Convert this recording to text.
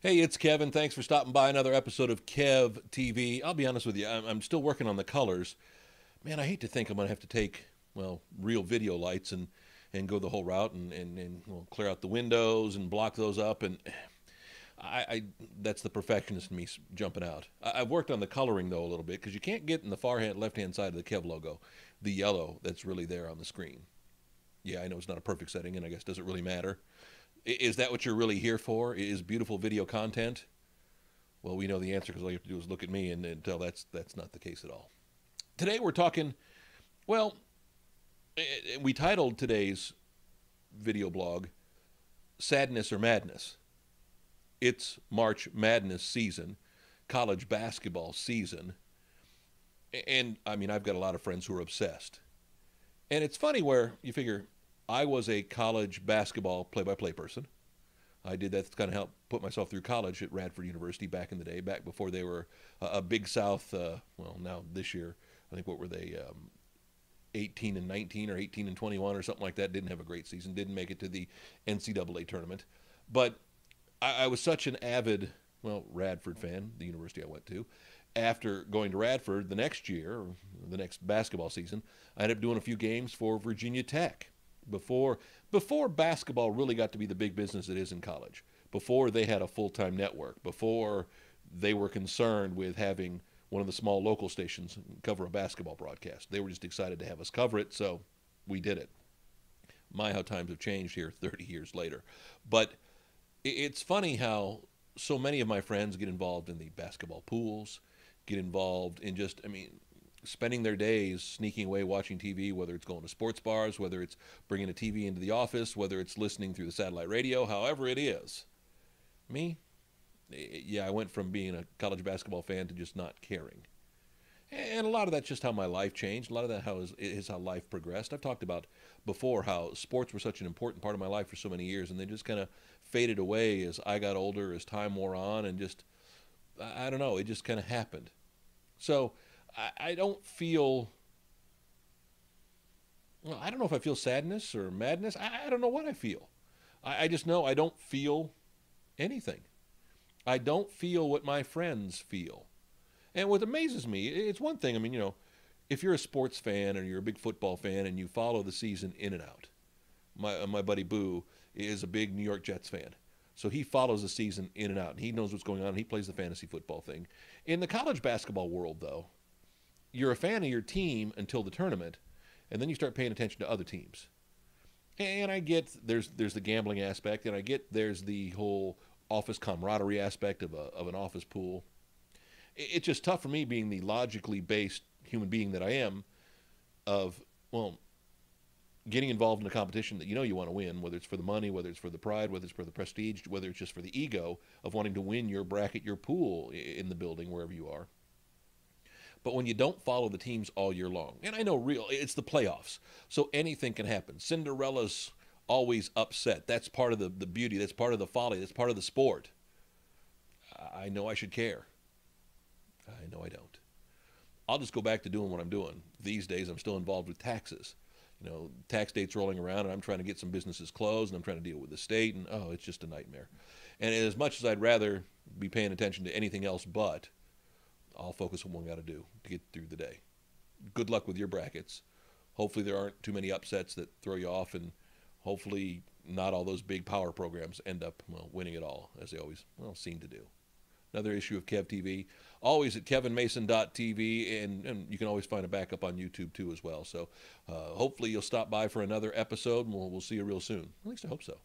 Hey, it's Kevin. Thanks for stopping by another episode of Kev TV. I'll be honest with you, I'm, I'm still working on the colors. Man, I hate to think I'm going to have to take, well, real video lights and, and go the whole route and, and, and well, clear out the windows and block those up. And I, I that's the perfectionist in me jumping out. I, I've worked on the coloring, though, a little bit because you can't get in the far hand, left hand side of the Kev logo the yellow that's really there on the screen. Yeah, I know it's not a perfect setting, and I guess doesn't really matter. Is that what you're really here for? Is beautiful video content? Well, we know the answer because all you have to do is look at me and, and tell that's that's not the case at all. Today we're talking. Well, we titled today's video blog "Sadness or Madness." It's March Madness season, college basketball season, and I mean I've got a lot of friends who are obsessed. And it's funny where you figure I was a college basketball play-by-play person. I did that to kind of help put myself through college at Radford University back in the day, back before they were a, a Big South. Uh, well, now this year, I think what were they, um, 18 and 19 or 18 and 21 or something like that. Didn't have a great season. Didn't make it to the NCAA tournament. But I, I was such an avid, well, Radford fan, the university I went to. After going to Radford the next year, the next basketball season, I ended up doing a few games for Virginia Tech before before basketball really got to be the big business it is in college. Before they had a full-time network, before they were concerned with having one of the small local stations cover a basketball broadcast. They were just excited to have us cover it, so we did it. My, how times have changed here 30 years later. But it's funny how so many of my friends get involved in the basketball pools, get involved in just, I mean, spending their days sneaking away watching TV, whether it's going to sports bars, whether it's bringing a TV into the office, whether it's listening through the satellite radio, however it is. Me, eh, eh, yeah, I went from being a college basketball fan to just not caring. And a lot of that's just how my life changed. A lot of that how is, is how life progressed. I've talked about before how sports were such an important part of my life for so many years, and they just kind of faded away as I got older, as time wore on, and just I don't know, it just kind of happened. So I, I don't feel. Well, I don't know if I feel sadness or madness. I, I don't know what I feel. I, I just know I don't feel anything. I don't feel what my friends feel. And what amazes me, it's one thing, I mean, you know, if you're a sports fan or you're a big football fan and you follow the season in and out, my, uh, my buddy Boo is a big New York Jets fan. So he follows the season in and out, and he knows what's going on. he plays the fantasy football thing. In the college basketball world, though, you're a fan of your team until the tournament, and then you start paying attention to other teams. And I get there's there's the gambling aspect, and I get there's the whole office camaraderie aspect of a of an office pool. It's just tough for me being the logically based human being that I am, of well, getting involved in a competition that you know you want to win, whether it's for the money, whether it's for the pride, whether it's for the prestige, whether it's just for the ego of wanting to win your bracket, your pool in the building wherever you are. But when you don't follow the teams all year long, and I know real, it's the playoffs, so anything can happen. Cinderella's always upset. That's part of the, the beauty. That's part of the folly. That's part of the sport. I know I should care. I know I don't. I'll just go back to doing what I'm doing. These days, I'm still involved with taxes. You know, tax date's rolling around, and I'm trying to get some businesses closed, and I'm trying to deal with the state, and oh, it's just a nightmare. And as much as I'd rather be paying attention to anything else but, I'll focus on what I got to do to get through the day. Good luck with your brackets. Hopefully there aren't too many upsets that throw you off, and hopefully not all those big power programs end up well winning it all, as they always well seem to do. Another issue of Kev TV, always at kevinmason.tv, and, and you can always find a backup on YouTube too as well. So uh, hopefully you'll stop by for another episode, and we'll, we'll see you real soon. At least I hope so.